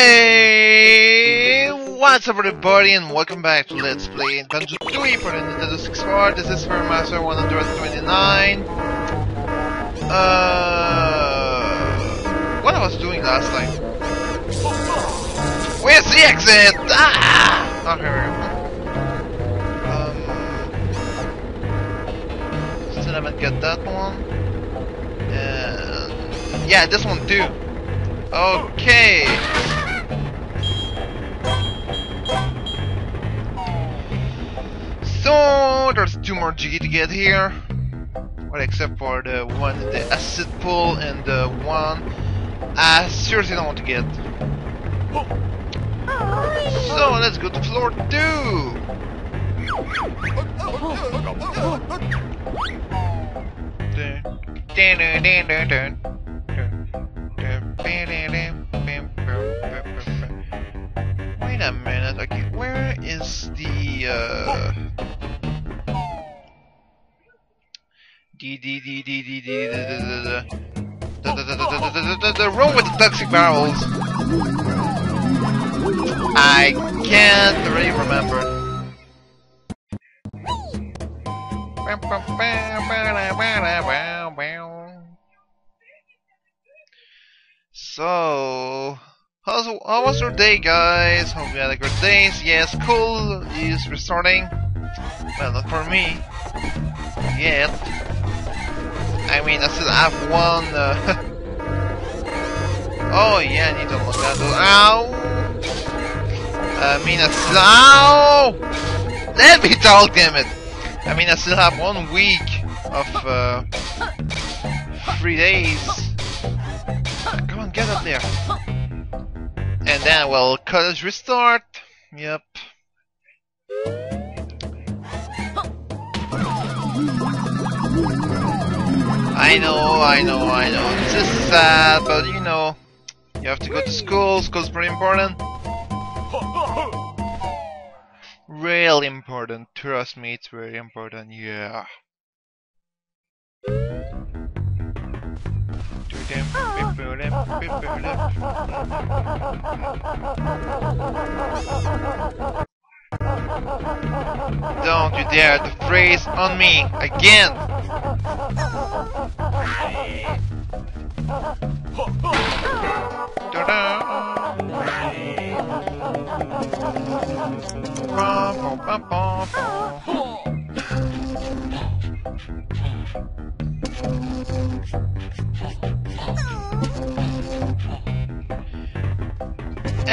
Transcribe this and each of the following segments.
Hey, what's up everybody and welcome back to Let's Play Banjo Tooie for the Nintendo 64. This is Fearmaster 129. Uh, what I was doing last time? Where's the exit? Ah! Go. Um, still haven't got that one. And yeah, this one too. Okay. So there's two more Jiggy to get here. Well, except for the one in the acid pool and the one I seriously don't want to get. So let's go to floor two. Wait a minute, okay, where is the, uh... the room with the toxic barrels. I can't really remember. So, how's, how was your day, guys? Hope you had a good day. Yes, school is restarting. Well, not for me yet. I mean, I still have one. Uh, oh yeah, I need to look at those. Ow! I mean, I still. Ow! Let me talk, damn it! I mean, I still have one week of uh, three days. Come on, get up there. And then we'll college restart. Yep. I know, I know, I know. This is sad, but you know, you have to go to school. School's pretty important. Real important. Trust me, it's very important. Yeah. Don't you dare to freeze on me again!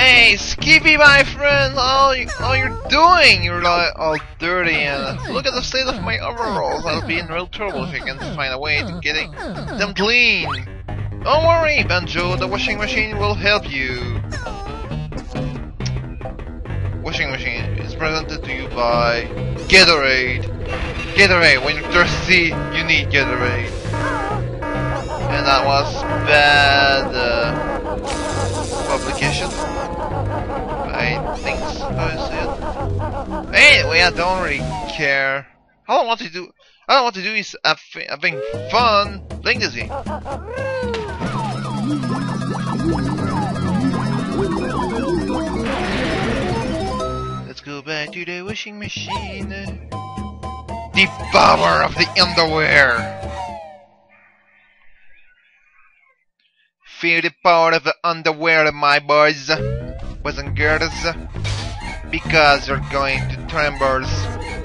Hey, Skippy, my friend! All, you, all you're doing, you're like all dirty and look at the state of my overalls. I'll be in real trouble if I can't find a way to getting them clean. Don't worry, Banjo. The washing machine will help you. Washing machine is presented to you by Gatorade. Gatorade. When you're thirsty, you need Gatorade. And that was bad uh, publication. I think so. Anyway, I don't really care. I want to do, I want to do is having fun playing game. Let's go back to the washing machine. The power of the underwear. Feel the power of the underwear, my boys, boys and girls, because you're going to tremble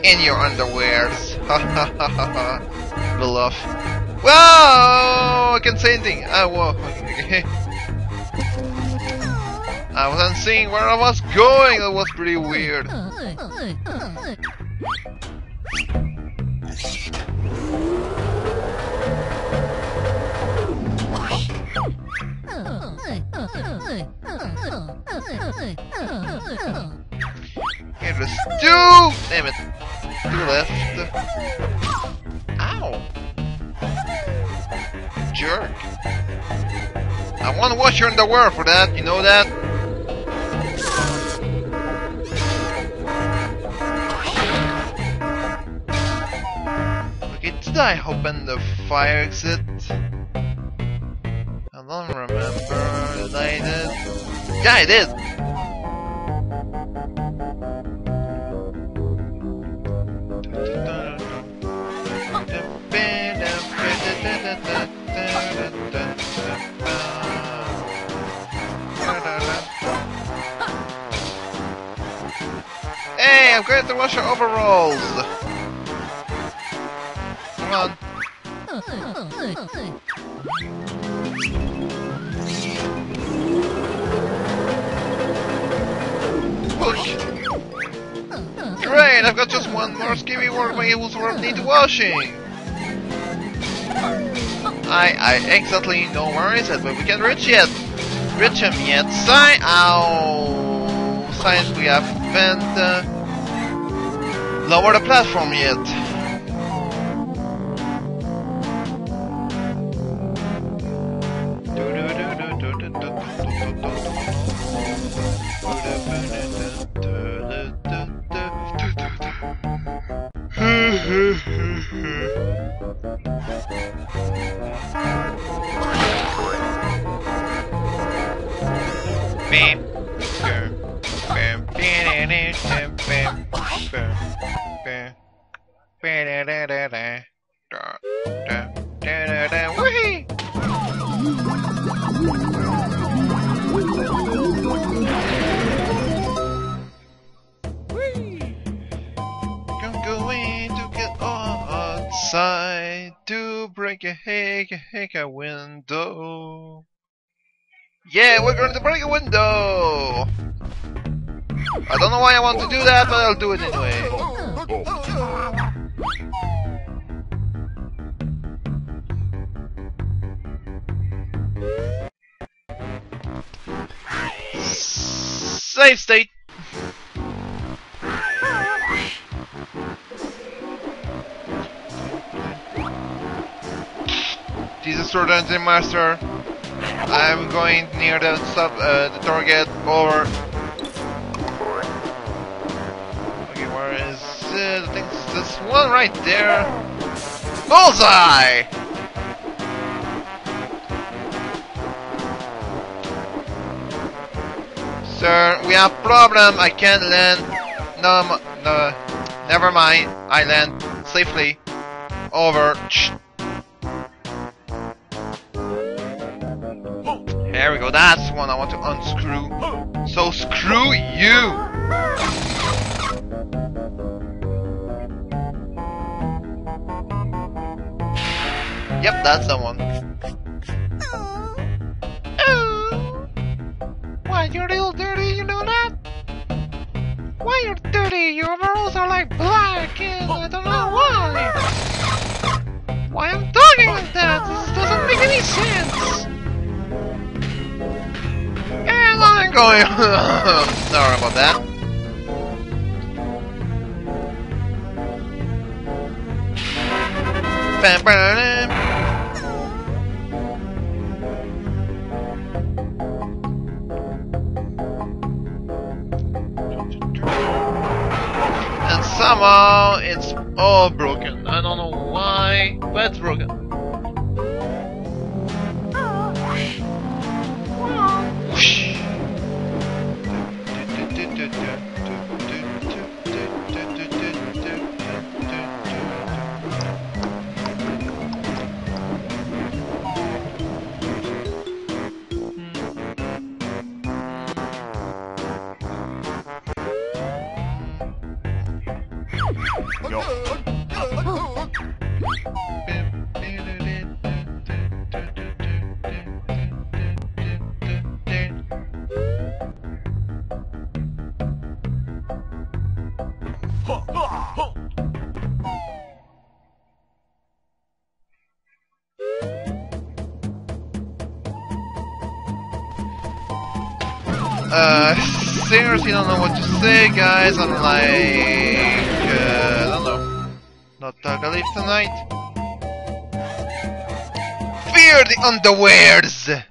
in your underwears. Ha ha ha ha ha. Bluff. Whoa! I can't say anything. Ah, whoa. I wasn't seeing where I was going. That was pretty weird. Here is two! Damn it. Two left. Ow! Jerk. I want to wash your underwear for that, you know that? Okay, did I open the fire exit? excited. Yeah, it is! Hey, I'm going to wash your overalls! Come on. Great, I've got just one more skivvy work wheels worth need washing. I I exactly know where is it, but we can't reach yet. Reach him yet. Sign ow science we haven't uh, lowered the platform yet. Ba-da-da-da-da. Da, da, da-da-da. Whee! I'm going to get outside to break a heck, heck a window. Yeah, we're going to break a window! I don't know why I want to do that, but I'll do it anyway. Save state! Jesus Engine Master. I'm going near the sub uh, the target over. Okay, where is it? I think this one right there. Bullseye! Sir, we have problem. I can't land. No, no. Never mind. I land safely. Over. There we go. That's one I want to unscrew. So screw you. Yep, that's the one. I don't know why. Why I'm talking like that? This doesn't make any sense. And I'm going. Sorry about that. And somehow seriously don't know what to say, guys. I'm like, uh, I don't know. Not talk a leaf tonight. Fear the underwears!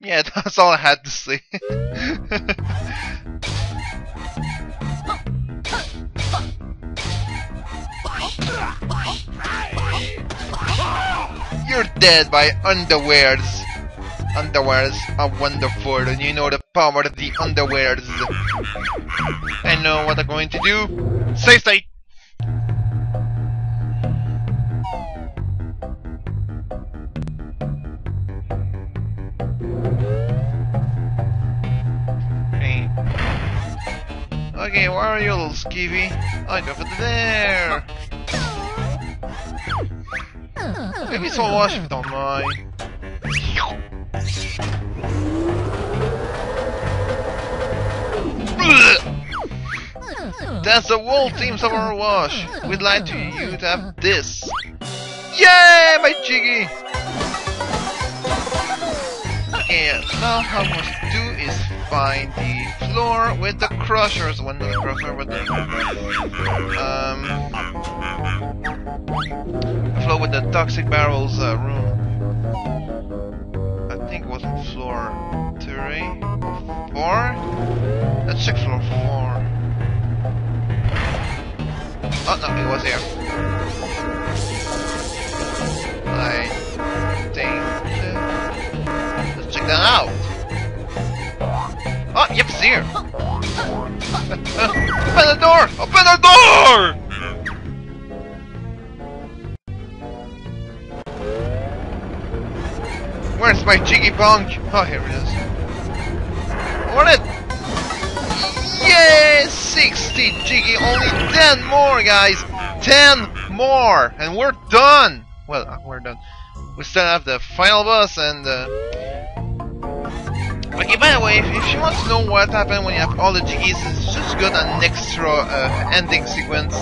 Yeah, that's all I had to say. You're dead by underwears. Underwears are wonderful and you know the power of the underwears. I know what I'm going to do. Stay state! Okay. Where are you, little skivvy? I go over there! Maybe all wash if you don't mind. That's the whole teams of our wash. We'd like to you to have this. Yeah, my jiggy! Okay, now how we must do is find the floor with the crushers. One the crusher with the um floor with the toxic barrels uh, room. Was floor three, four. Let's check floor four. Oh no, it was here. I think. Let's check that out. Oh, yep, it's here. Open the door! Open the door! Where's my jiggy punk? Oh, here it is. Want it! Yeah! 60 jiggy, only 10 more, guys! 10 more! And we're done! Well, uh, we're done. We still have the final boss and uh, Okay, by the way, if, if you want to know what happened when you have all the jiggies, it's just got an extra uh, ending sequence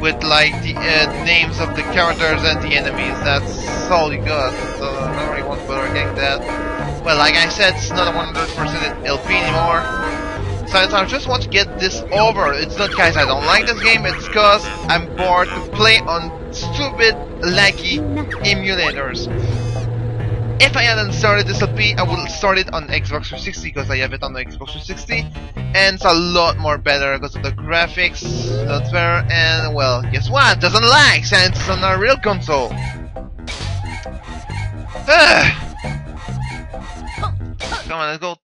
with like the uh, names of the characters and the enemies. That's all you got. So That. Well, like I said, it's not 100% LP anymore. So I just want to get this over. It's not guys I don't like this game, it's cause I'm bored to play on stupid, laggy emulators. If I hadn't started this LP, I would start it on Xbox 360 because I have it on the Xbox 360 and it's a lot more better because of the graphics, not fair, and well, guess what? Doesn't lag since it's on a real console. Ah. Come on, let's go.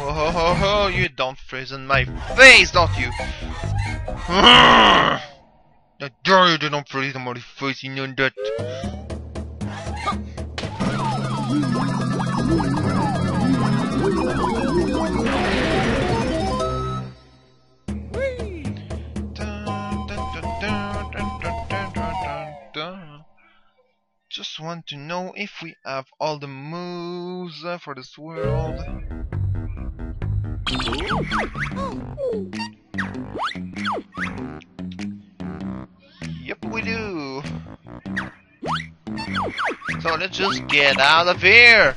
Whoa, ho, ho, ho, you don't freeze in my face, don't you? I dare you to not freeze in my face, you know that. Want to know if we have all the moves for this world. Yep, we do. So let's just get out of here.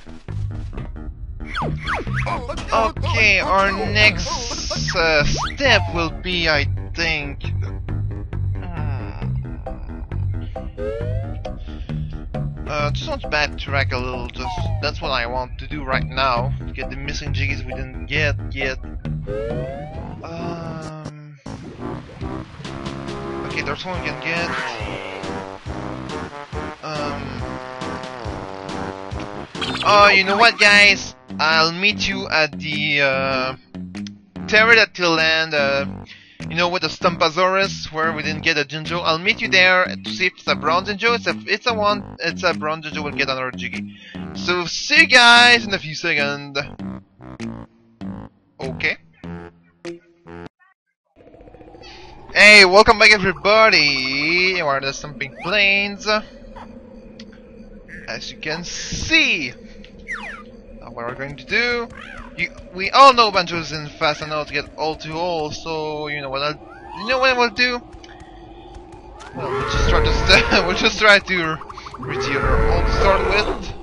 Okay, our next uh, step will be, I think. Uh, just want to backtrack a little. Just that's what I want to do right now. Get the missing jiggies we didn't get yet. Um. Okay, there's one we can get. Um. Oh, you know what, guys? I'll meet you at the uh, Terrydactyland. Uh, you know, with the Stumpasaurus, where we didn't get a Jinjo. I'll meet you there to see if it's a bronze Jinjo. It's a, it's a one. It's a bronze Jinjo. We'll get another Jiggy. So see you guys in a few seconds. Okay. Hey, welcome back everybody! We're the Stomping Plains. As you can see, now what we're going to do, you, we all know Banjo's in fast enough to get all too old, so you know what I'll, you know what we'll do? Well, we'll just try to we'll just try to reduce her all to start with.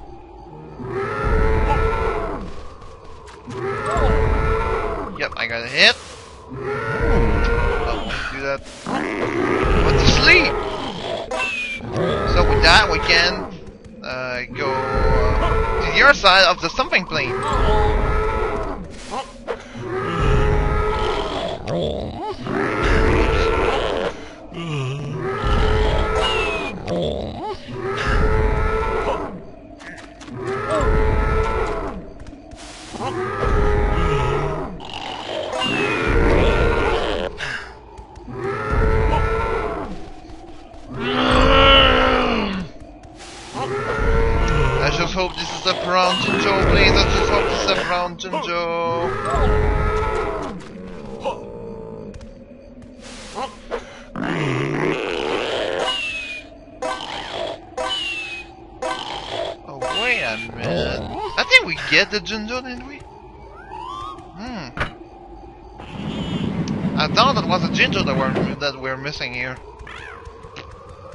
Yep, I got a hit. Oh, do that. What to sleep? So with that, we can uh, go uh, to other side of the stumping plane. I just hope this is a brown Joe. please. I just hope this is a brown Joe. Get the Jinjo, didn't we? Hmm. I thought that was a Jinjo that we're, that we're missing here.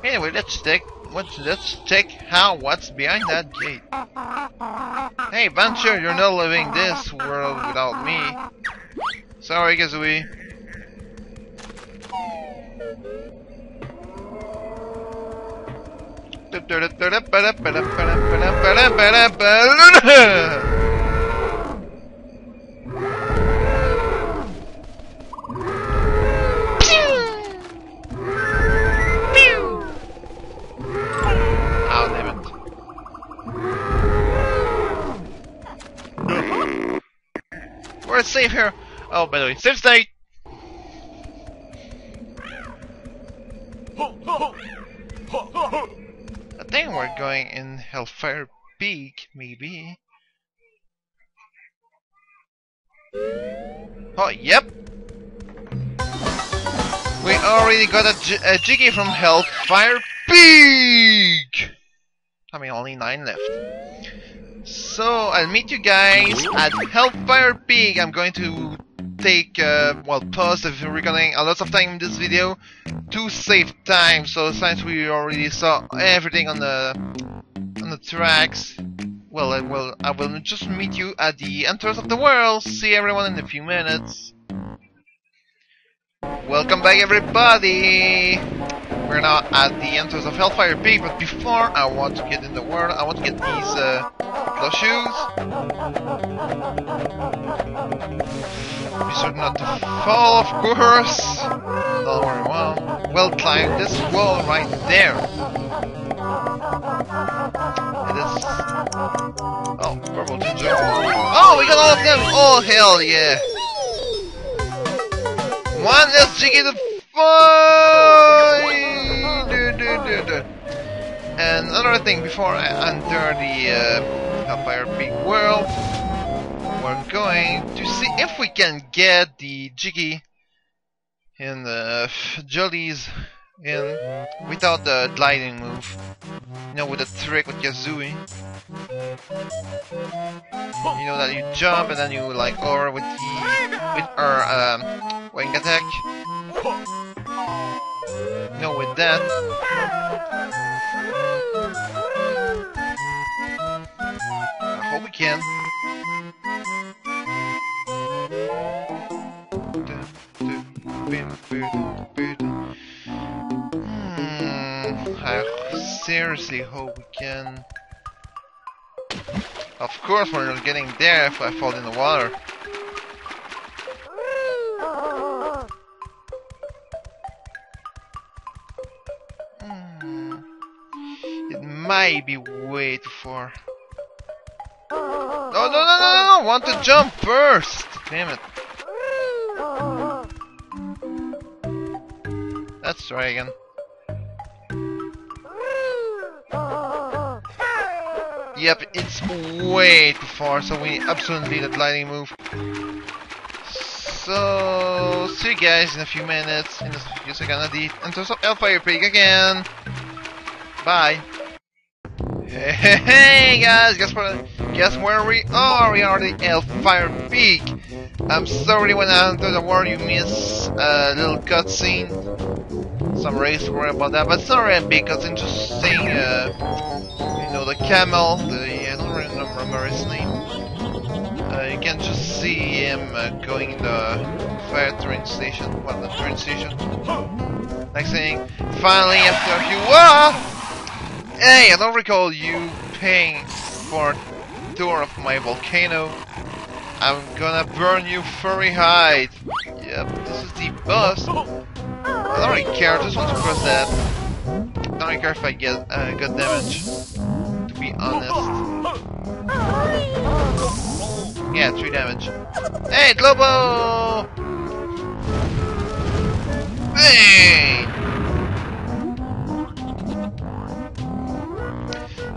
Anyway, let's check. What, let's check how what's behind that gate. Hey, Banjo, you're not living this world without me. Sorry, Kazooie. Oh, We're safe here. Oh, by the way, safe state. Think we're going in Hailfire Peak, maybe. Oh, yep. We already got a, Jiggy from Hailfire Peak! I mean, only nine left. So, I'll meet you guys at Hailfire Peak. I'm going to take, uh, well, pause the recording a lot of time in this video to save time. So, since we already saw everything on the on the tracks, well, I will, I will just meet you at the entrance of the world. See everyone in a few minutes. Welcome back, everybody. We're now at the entrance of Hailfire Peak, but before I want to get in the world, I want to get these uh, shoes. Certain not to fall, of course. Don't worry, well, well climb this wall right there. It is. Oh, purple Jinjo. Oh, we got all of them. Oh, hell yeah. One less jiggy to do. And another thing, before I enter the uh, Hailfire Peak world, we're going to see if we can get the Jiggy in the Jollies in without the gliding move. You know, with the trick with Kazooie. You know that you jump and then you like over with the with our um, wing attack. You know, with that. Hope we can. Hmm, I seriously hope we can. Of course, we're not getting there if I fall in the water. Hmm. It might be way too far. No, no, no, no, no! I want to jump first! Damn it. Let's try again. Yep, it's way too far, so we absolutely need a gliding move. So, see you guys in a few minutes, in a few the entrance of Hailfire Peak again. Bye. Hey, hey, hey guys, guess where, guess where we are? We are at the Hailfire Peak. I'm sorry when I enter the world you miss a little cutscene. Some race worry about that, but sorry big cutscene, just saying, uh, you know, the camel, the, I don't remember his name. Uh, you can just see him uh, going in the fire train station, well, the train station. Next thing, finally after a few, ah! Hey, I don't recall you paying for tour of my volcano. I'm gonna burn you furry hide. Yep, this is the boss. I don't really care, I just want to cross that. I don't really care if I get uh, good damage. To be honest. Yeah, 3 damage. Hey, Glowbo! Hey!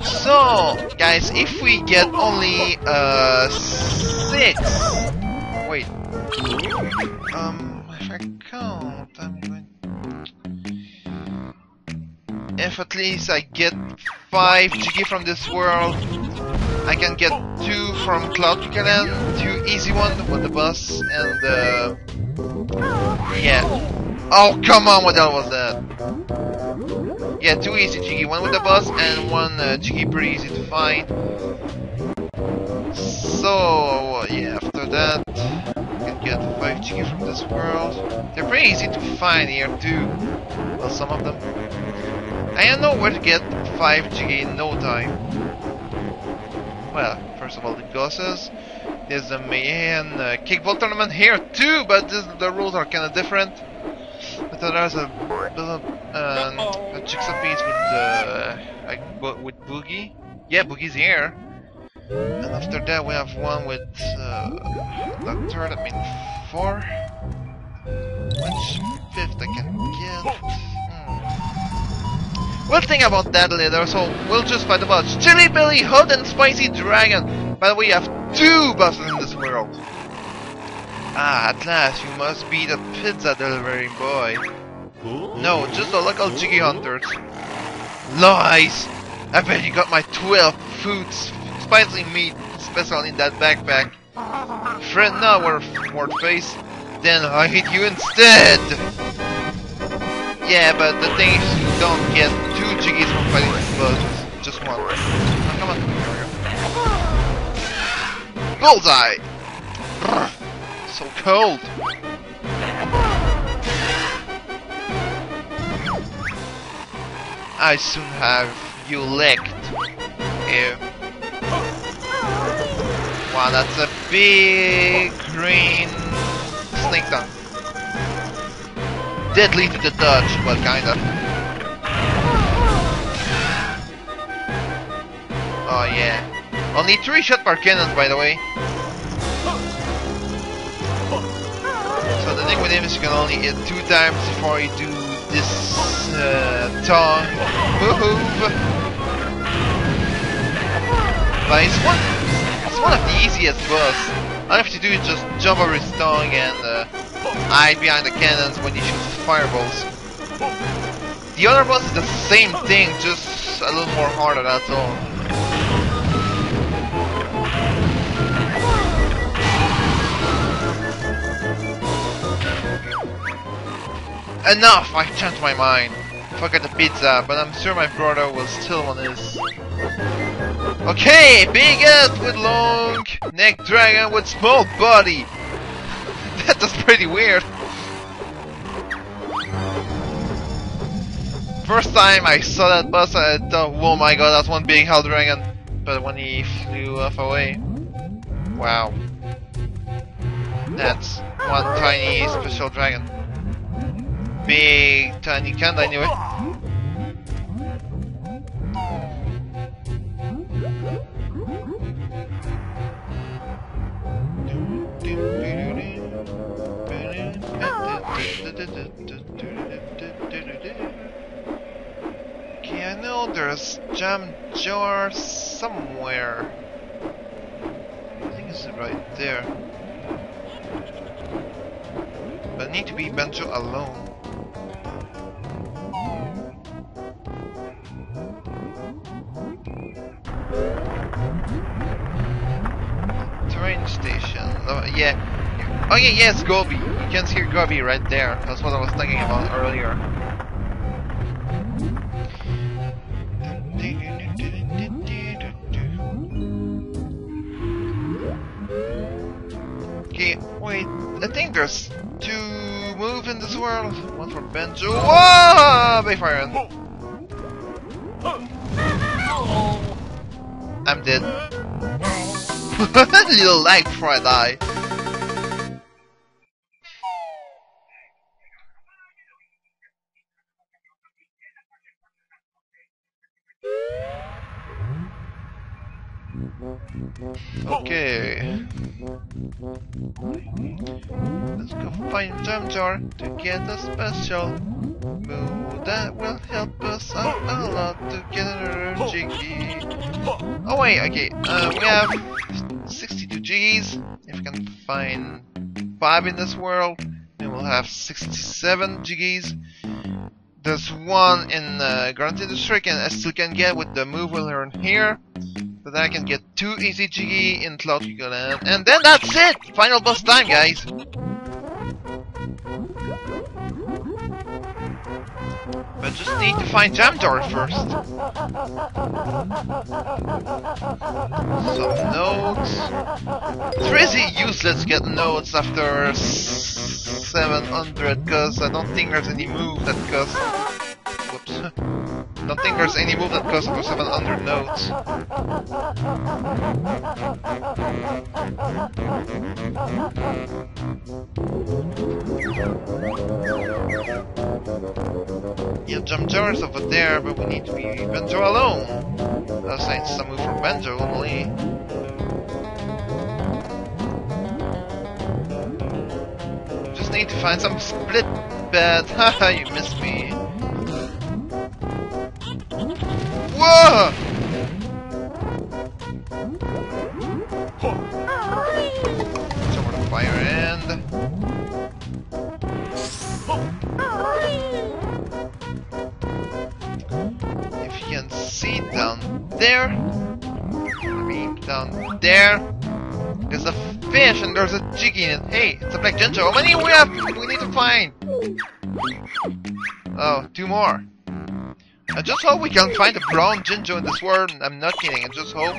So guys, if we get only uh six, wait, um, if I count, I'm going. If at least I get five Jiggy from this world, I can get two from Cloud Cannon, two easy one with the bus, and uh, yeah. Oh come on, what the hell was that? Yeah, two easy Jiggy, one with the bus and one uh, Jiggy pretty easy to find. So yeah, after that, you can get five Jiggy from this world. They're pretty easy to find here too. Well, some of them. I don't know where to get 5 Jiggy in no time. Well, first of all, the Gosses. There's a Mayan uh, kickball tournament here too, but this, the rules are kind of different. But there's a, um, a jigsaw piece with uh, like, with Boogie. Yeah, Boogie's here. And after that, we have one with uh, Doctor. That means four. Which fifth I can get? Hmm. We'll think about that later, so we'll just fight the boss. Chilli Billi, Hot and Spicy Dragon! By the way, you have two bosses in this world. Ah, at last, you must be the pizza delivery boy. No, just the local Jiggy Hunters. Lies! I bet you got my 12 foods, spicy meat, special in that backpack. Friend now, face. Then I hit you instead! Yeah, but the thing is, you don't get two Jiggies from fighting bosses. Just one. Oh, come on. There we go. Bullseye! Brr, so cold. I soon have you licked. Ew. Wow, that's a big green snake tongue. Deadly to the touch, well kinda. Oh yeah. Only three shot per cannons by the way. So the you can only hit two times before you do this uh, tongue move. But it's one, it's one of the easiest boss. All you have to do is just jump over his tongue and uh, hide behind the cannons when he shoots fireballs. The other boss is the same thing, just a little more harder, that's all. Enough! I changed my mind. At the pizza, but I'm sure my brother will still want this. Okay, big with long neck dragon with small body. That's pretty weird. First time I saw that boss, I thought, oh my god, that's one big hell dragon. But when he flew off away, wow. That's one tiny special dragon. Big tiny kind anyway. Okay, I know there's jam jar somewhere. I think it's right there. But I need to be Banjo alone. Yeah. Oh yeah, yes, Gobi. You can see Gobi right there. That's what I was thinking about earlier. Okay, wait. I think there's two moves in this world. One for Banjo. Whoa! Bayfire. I'm dead. Little lag before I die. Okay. Let's go find Jam Jar to get a special move that will help us out a lot to get another Jiggy. Oh wait, okay, uh, we have 62 Jiggies. If we can find 5 in this world, then we'll have 67 Jiggies. There's one in uh, Grunty Industries and I still can get with the move we learn here. But then I can get two easy Jiggy in Cloud Land. And then that's it! Final boss time, guys! But just need to find Jam Jar first. Some notes. It's really useless to get notes after 700 because I don't think there's any move that costs. Whoops. Don't think there's any move that costs over 700 notes. Yeah, Jam Jar is over there, but we need to be Banjo alone. That's like some move from Banjo only. Just need to find some split bed. Haha, you missed me. Whoa! It's over the fire end. If you can see down there, I mean down there, there's a fish and there's a jiggy in it. Hey, it's a black Jinjo. How many we have? We need to find. Oh, two more. I just hope we can find a brown Jinjo in this world. I'm not kidding. I just hope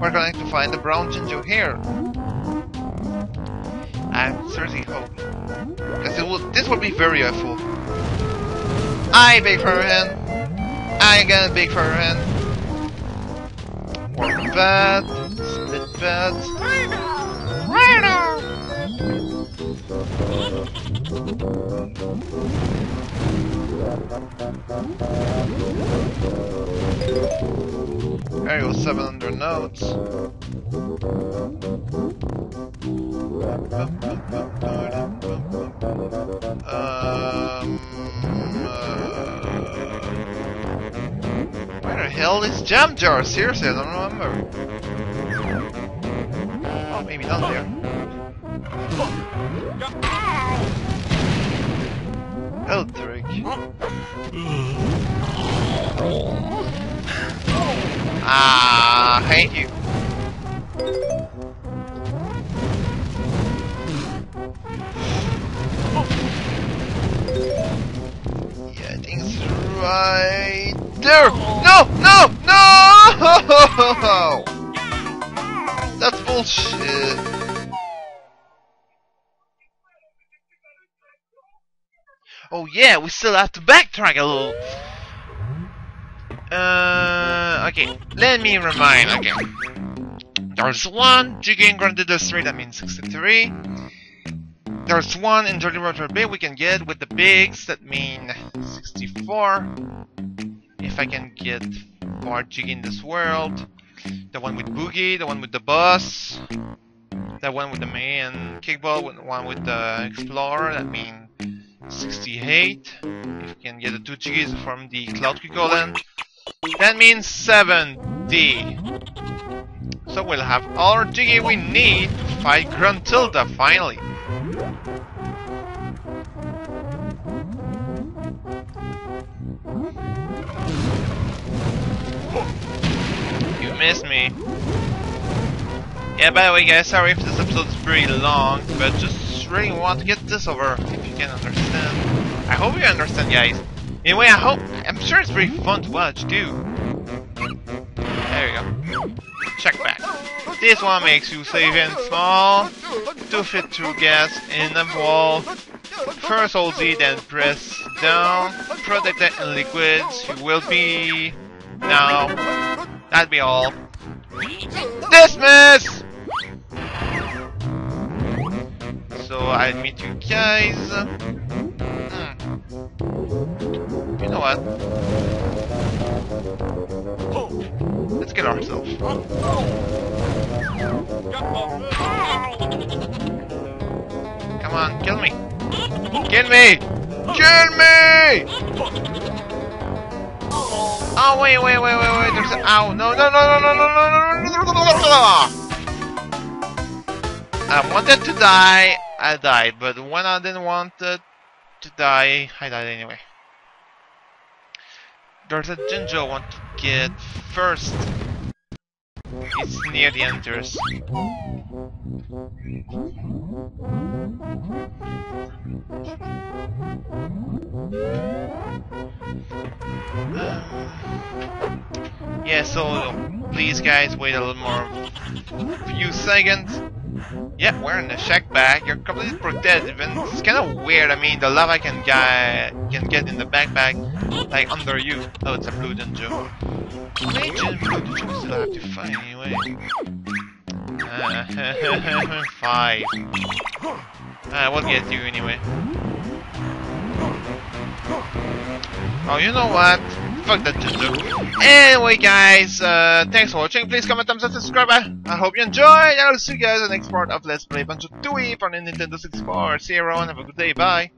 we're going to find a brown Jinjo here. I seriously hope. Because it will, this will be very helpful. I beg for a hand. I got big for a hand. Bad. Split bad. There you go, 700 notes. Um, uh, where the hell is Jam Jar? Seriously, I don't remember. Oh, maybe not there. Eldrick. Ah, hate you. Yeah, I think it's right there. No, no, no! That's bullshit. Yeah, we still have to backtrack a little. Uh, okay, let me remind again. There's one Jiggy in Grunty Industries, that means 63. There's one in Jolly Roger Bay we can get with the bigs, that mean 64. If I can get more Jiggy in this world. The one with Boogie, the one with the bus. The one with the main kickball, the one with the Explorer, that mean 68. If we can get the two Jiggies from the Cloud Golem. That means 70. So we'll have all our Jiggy we need to fight Gruntilda finally. You missed me. Yeah, by the way guys, sorry if this episode is pretty long, but just really want to get this over, you can understand. I hope you understand guys. Anyway, I hope, I'm sure it's pretty fun to watch too. There you go. Check back. This one makes you safe and small, to fit through gas in the wall. First hold Z, then press down, protected liquids, you will be... Now, that'd be all. Dismiss! So I meet you guys. Hmm. You know what? Let's kill ourselves. Come on, kill me! Kill me! Kill me! Oh wait, wait, wait, wait, wait! There's an ow! No, no, no, no, no, no, no, no, no, no, no, no! I wanted to die, I died, but when I didn't want uh, to die, I died anyway. There's a Jinjo I want to get first. It's near the entrance. yeah, so please guys wait a little more few seconds. Yeah, in the Shack Pack. You're completely protected. And it's kind of weird. I mean, the lava can get can get in the backpack, like under you. Oh, it's a blue Jinjo. How blue Jinjos we still have to find anyway? Uh, five. Uh, we'll get you anyway. Oh, you know what? Fuck that Jinjo. Anyway, guys, uh, thanks for watching. Please comment, thumbs up, subscribe. I hope you enjoyed. I'll see you guys in the next part of Let's Play Banjo-Tooie for the Nintendo 64. See you around. Have a good day. Bye.